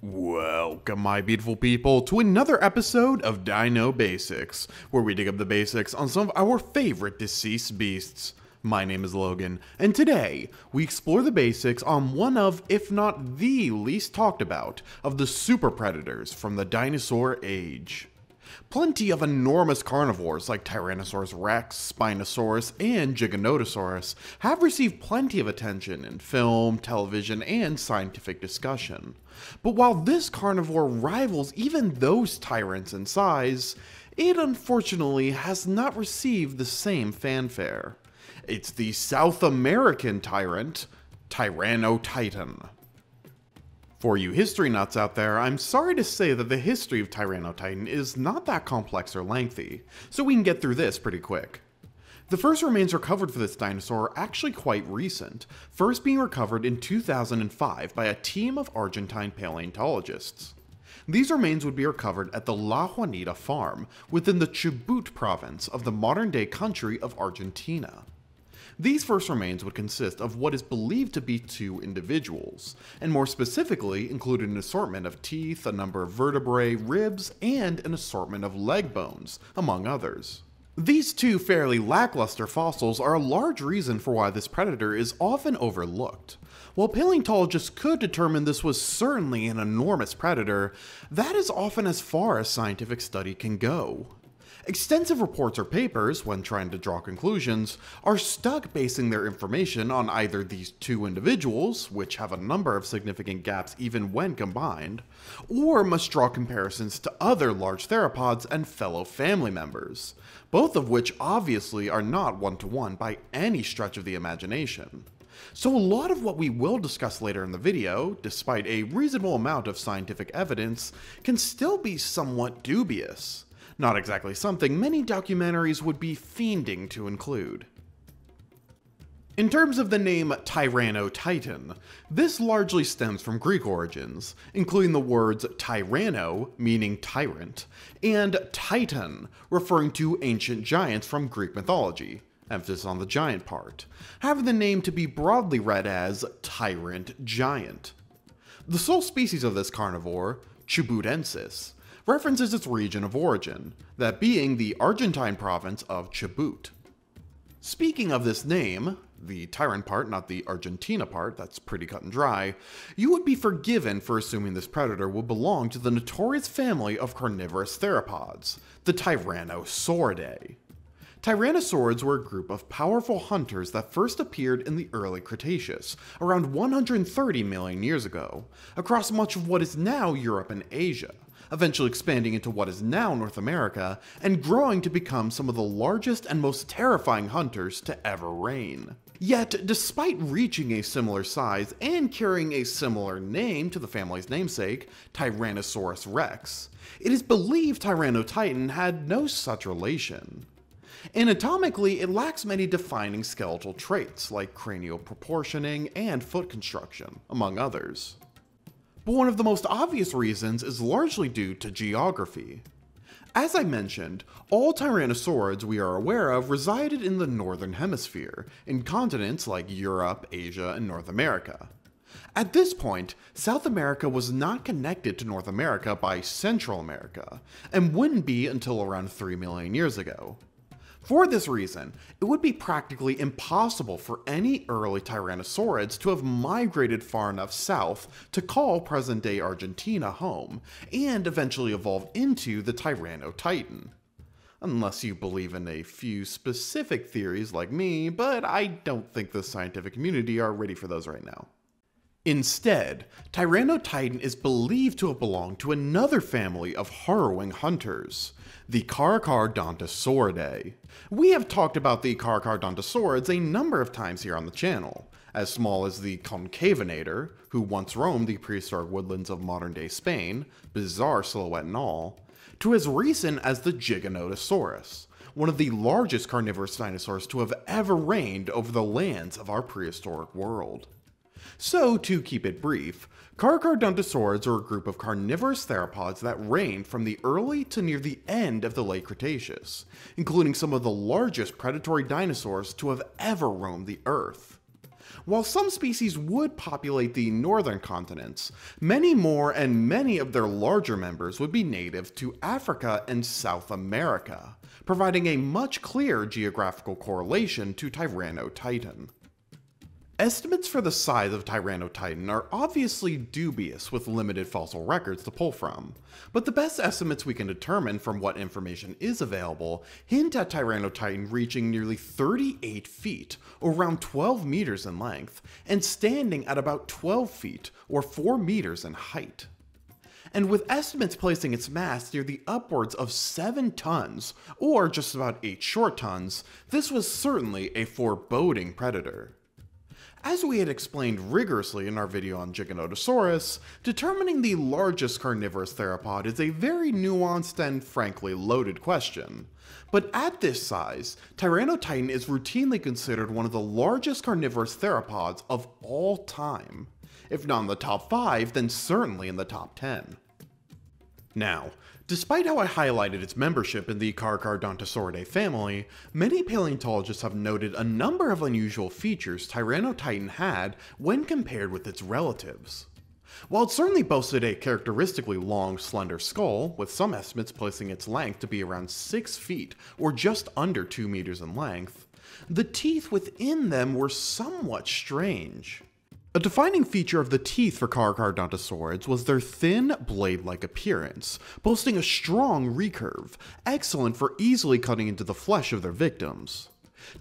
Welcome, my beautiful people, to another episode of Dino Basics, where we dig up the basics on some of our favorite deceased beasts. My name is Logan, and today we explore the basics on one of, if not the least talked about, of the super predators from the dinosaur age. Plenty of enormous carnivores like Tyrannosaurus rex, Spinosaurus, and Giganotosaurus have received plenty of attention in film, television, and scientific discussion. But while this carnivore rivals even those tyrants in size, it unfortunately has not received the same fanfare. It's the South American tyrant, Tyrannotitan. For you history nuts out there, I'm sorry to say that the history of Tyrannotitan is not that complex or lengthy, so we can get through this pretty quick. The first remains recovered for this dinosaur are actually quite recent, first being recovered in 2005 by a team of Argentine paleontologists. These remains would be recovered at the La Juanita farm within the Chubut province of the modern day country of Argentina. These first remains would consist of what is believed to be two individuals, and more specifically included an assortment of teeth, a number of vertebrae, ribs, and an assortment of leg bones, among others. These two fairly lackluster fossils are a large reason for why this predator is often overlooked. While paleontologists could determine this was certainly an enormous predator, that is often as far as scientific study can go. Extensive reports or papers, when trying to draw conclusions, are stuck basing their information on either these two individuals, which have a number of significant gaps even when combined, or must draw comparisons to other large theropods and fellow family members, both of which obviously are not one to one by any stretch of the imagination. So a lot of what we will discuss later in the video, despite a reasonable amount of scientific evidence, can still be somewhat dubious. Not exactly something many documentaries would be fiending to include. In terms of the name Tyrannotitan, this largely stems from Greek origins, including the words tyranno, meaning tyrant, and titan, referring to ancient giants from Greek mythology, emphasis on the giant part, having the name to be broadly read as tyrant giant. The sole species of this carnivore, Chubutensis, references its region of origin, that being the Argentine province of Chubut. Speaking of this name, the tyrant part, not the Argentina part, that's pretty cut and dry, you would be forgiven for assuming this predator would belong to the notorious family of carnivorous theropods, the Tyrannosauridae. Tyrannosaurids were a group of powerful hunters that first appeared in the early Cretaceous, around 130 million years ago, across much of what is now Europe and Asia eventually expanding into what is now North America, and growing to become some of the largest and most terrifying hunters to ever reign. Yet, despite reaching a similar size and carrying a similar name to the family's namesake, Tyrannosaurus rex, it is believed Tyrannotitan had no such relation. Anatomically, it lacks many defining skeletal traits like cranial proportioning and foot construction, among others but one of the most obvious reasons is largely due to geography. As I mentioned, all tyrannosaurids we are aware of resided in the northern hemisphere, in continents like Europe, Asia, and North America. At this point, South America was not connected to North America by Central America, and wouldn't be until around 3 million years ago. For this reason, it would be practically impossible for any early tyrannosaurids to have migrated far enough south to call present-day Argentina home, and eventually evolve into the Tyrannotitan. Unless you believe in a few specific theories like me, but I don't think the scientific community are ready for those right now. Instead, Tyrannotitan is believed to have belonged to another family of harrowing hunters, the Carcharodontosauridae. We have talked about the Carcharodontosaurids a number of times here on the channel, as small as the Concavenator, who once roamed the prehistoric woodlands of modern-day Spain, bizarre silhouette and all, to as recent as the Giganotosaurus, one of the largest carnivorous dinosaurs to have ever reigned over the lands of our prehistoric world. So, to keep it brief, Carcharodontosaurids are a group of carnivorous theropods that reigned from the early to near the end of the late Cretaceous, including some of the largest predatory dinosaurs to have ever roamed the Earth. While some species would populate the northern continents, many more and many of their larger members would be native to Africa and South America, providing a much clearer geographical correlation to Tyrannotitan. Estimates for the size of Tyrannotitan are obviously dubious with limited fossil records to pull from, but the best estimates we can determine from what information is available hint at Tyrannotitan reaching nearly 38 feet, or around 12 meters in length, and standing at about 12 feet, or 4 meters in height. And with estimates placing its mass near the upwards of 7 tons, or just about 8 short tons, this was certainly a foreboding predator. As we had explained rigorously in our video on Giganotosaurus, determining the largest carnivorous theropod is a very nuanced and frankly loaded question. But at this size, Tyrannotitan is routinely considered one of the largest carnivorous theropods of all time. If not in the top 5, then certainly in the top 10. Now, despite how I highlighted its membership in the Carcharodontosauridae family, many paleontologists have noted a number of unusual features Tyrannotitan had when compared with its relatives. While it certainly boasted a characteristically long, slender skull, with some estimates placing its length to be around 6 feet or just under 2 meters in length, the teeth within them were somewhat strange. A defining feature of the teeth for Carcharodontosaurids was their thin, blade-like appearance, boasting a strong recurve, excellent for easily cutting into the flesh of their victims.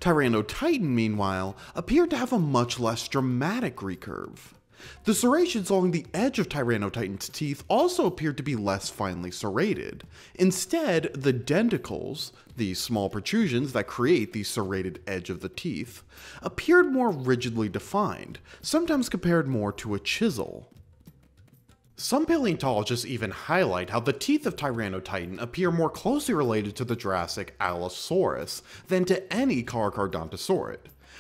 Tyrannotitan, meanwhile, appeared to have a much less dramatic recurve. The serrations along the edge of Tyrannotitan's teeth also appeared to be less finely serrated. Instead, the denticles, the small protrusions that create the serrated edge of the teeth, appeared more rigidly defined, sometimes compared more to a chisel. Some paleontologists even highlight how the teeth of Tyrannotitan appear more closely related to the Jurassic Allosaurus than to any Carcharodontosaurid,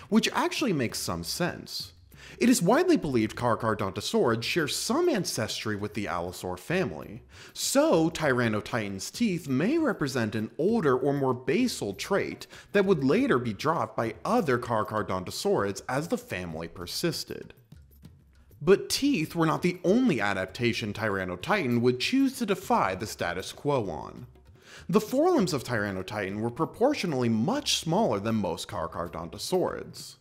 which actually makes some sense. It is widely believed Carcharodontosaurids share some ancestry with the Allosaur family, so Tyrannotitan's teeth may represent an older or more basal trait that would later be dropped by other Carcharodontosaurids as the family persisted. But teeth were not the only adaptation Tyrannotitan would choose to defy the status quo on. The forelimbs of Tyrannotitan were proportionally much smaller than most Carcharodontosaurids.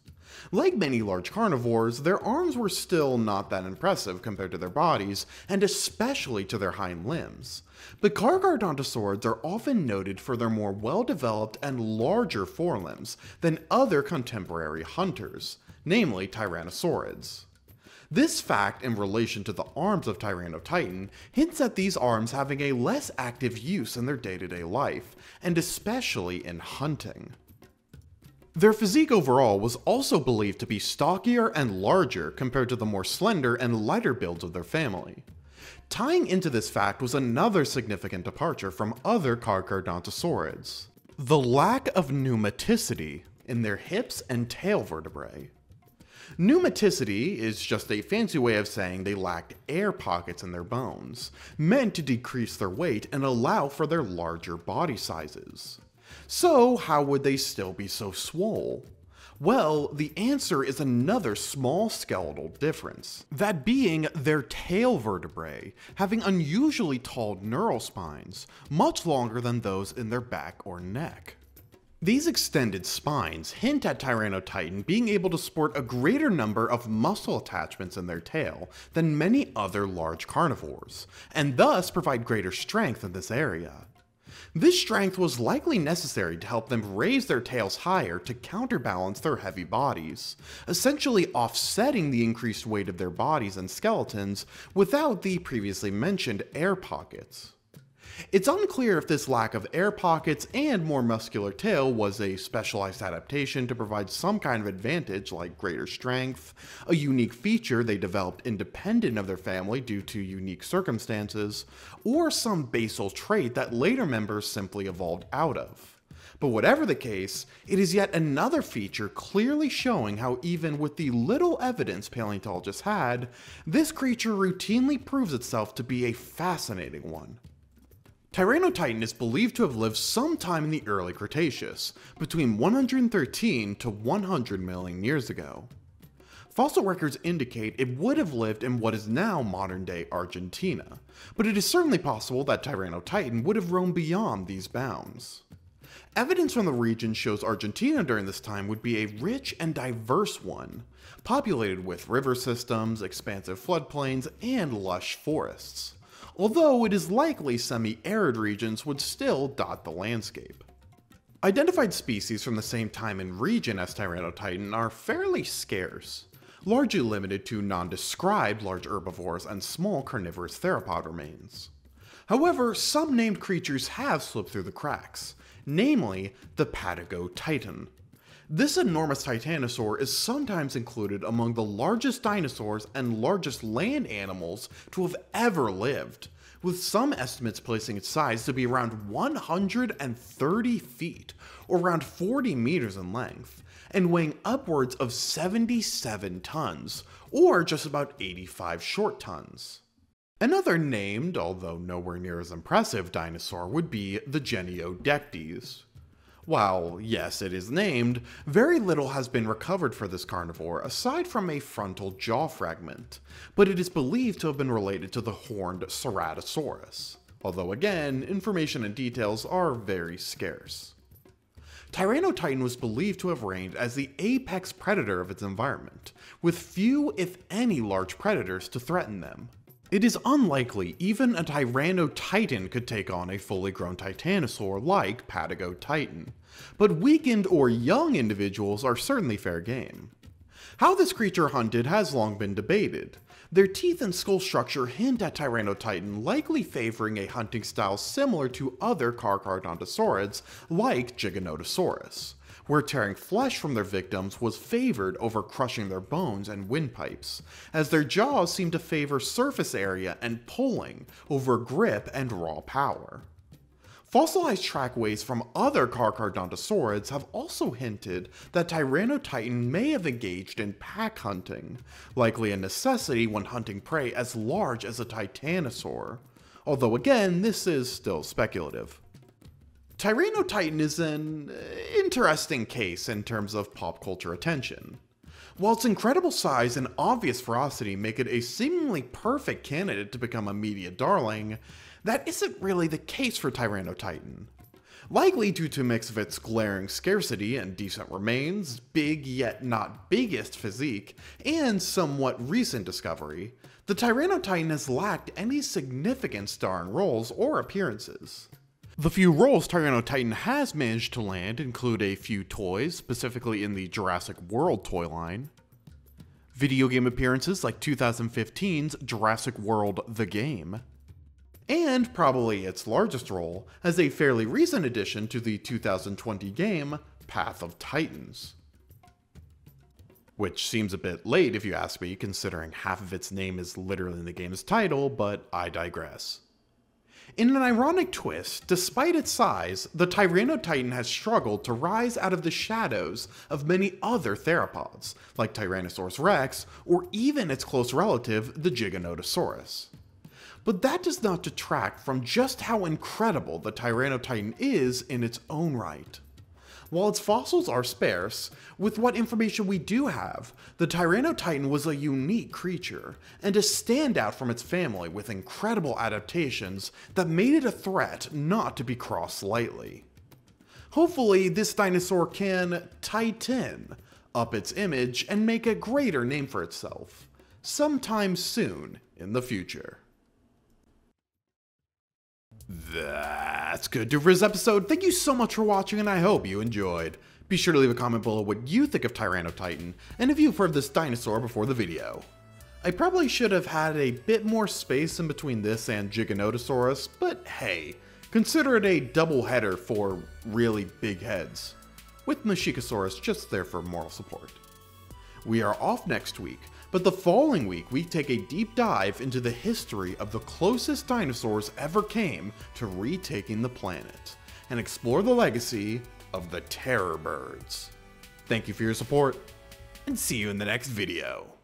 Like many large carnivores, their arms were still not that impressive compared to their bodies, and especially to their hind limbs. But Carcharodontosaurids are often noted for their more well-developed and larger forelimbs than other contemporary hunters, namely Tyrannosaurids. This fact in relation to the arms of Tyrannotitan hints at these arms having a less active use in their day-to-day -day life, and especially in hunting. Their physique overall was also believed to be stockier and larger compared to the more slender and lighter builds of their family. Tying into this fact was another significant departure from other Carcharodontosaurids. The lack of pneumaticity in their hips and tail vertebrae. Pneumaticity is just a fancy way of saying they lacked air pockets in their bones, meant to decrease their weight and allow for their larger body sizes. So how would they still be so swole? Well, the answer is another small skeletal difference. That being their tail vertebrae, having unusually tall neural spines, much longer than those in their back or neck. These extended spines hint at Tyrannotitan being able to sport a greater number of muscle attachments in their tail than many other large carnivores, and thus provide greater strength in this area. This strength was likely necessary to help them raise their tails higher to counterbalance their heavy bodies, essentially offsetting the increased weight of their bodies and skeletons without the previously mentioned air pockets. It's unclear if this lack of air pockets and more muscular tail was a specialized adaptation to provide some kind of advantage like greater strength, a unique feature they developed independent of their family due to unique circumstances, or some basal trait that later members simply evolved out of. But whatever the case, it is yet another feature clearly showing how even with the little evidence paleontologists had, this creature routinely proves itself to be a fascinating one. Tyrannotitan is believed to have lived sometime in the early Cretaceous, between 113 to 100 million years ago. Fossil records indicate it would have lived in what is now modern day Argentina, but it is certainly possible that Tyrannotitan would have roamed beyond these bounds. Evidence from the region shows Argentina during this time would be a rich and diverse one, populated with river systems, expansive floodplains, and lush forests, although it is likely semi-arid regions would still dot the landscape. Identified species from the same time and region as Tyrannotitan are fairly scarce, largely limited to non-described large herbivores and small carnivorous theropod remains. However, some named creatures have slipped through the cracks, namely the Patagotitan. This enormous titanosaur is sometimes included among the largest dinosaurs and largest land animals to have ever lived, with some estimates placing its size to be around 130 feet, or around 40 meters in length, and weighing upwards of 77 tons, or just about 85 short tons. Another named, although nowhere near as impressive, dinosaur would be the Genyodectes. While, yes, it is named, very little has been recovered for this carnivore aside from a frontal jaw fragment, but it is believed to have been related to the horned Ceratosaurus, although again, information and details are very scarce. Tyrannotitan was believed to have reigned as the apex predator of its environment, with few, if any, large predators to threaten them. It is unlikely even a Tyrannotitan could take on a fully grown titanosaur like Patagotitan, but weakened or young individuals are certainly fair game. How this creature hunted has long been debated. Their teeth and skull structure hint at Tyrannotitan likely favoring a hunting style similar to other Carcharodontosaurids like Giganotosaurus where tearing flesh from their victims was favored over crushing their bones and windpipes, as their jaws seemed to favor surface area and pulling over grip and raw power. Fossilized trackways from other Carcharodontosaurids have also hinted that Tyrannotitan may have engaged in pack hunting, likely a necessity when hunting prey as large as a titanosaur, although again, this is still speculative. Tyrannotitan is an uh, interesting case in terms of pop culture attention. While its incredible size and obvious ferocity make it a seemingly perfect candidate to become a media darling, that isn't really the case for Tyrannotitan. Likely due to a mix of its glaring scarcity and decent remains, big yet not biggest physique, and somewhat recent discovery, the Tyrannotitan has lacked any significant starring roles or appearances. The few roles Tyrannotitan has managed to land include a few toys, specifically in the Jurassic World toy line, video game appearances like 2015's Jurassic World The Game, and probably its largest role as a fairly recent addition to the 2020 game Path of Titans. Which seems a bit late if you ask me, considering half of its name is literally in the game's title, but I digress. In an ironic twist, despite its size, the Tyrannotitan has struggled to rise out of the shadows of many other theropods, like Tyrannosaurus rex, or even its close relative, the Giganotosaurus. But that does not detract from just how incredible the Tyrannotitan is in its own right. While its fossils are sparse, with what information we do have, the Tyrannotitan was a unique creature, and a standout from its family with incredible adaptations that made it a threat not to be crossed lightly. Hopefully, this dinosaur can tighten up its image and make a greater name for itself, sometime soon in the future. That's good to for this episode. Thank you so much for watching and I hope you enjoyed. Be sure to leave a comment below what you think of Tyrannotitan and if you've heard this dinosaur before the video. I probably should have had a bit more space in between this and Giganotosaurus, but hey, consider it a double header for really big heads, with Machikosaurus just there for moral support. We are off next week, but the following week, we take a deep dive into the history of the closest dinosaurs ever came to retaking the planet and explore the legacy of the terror birds. Thank you for your support, and see you in the next video.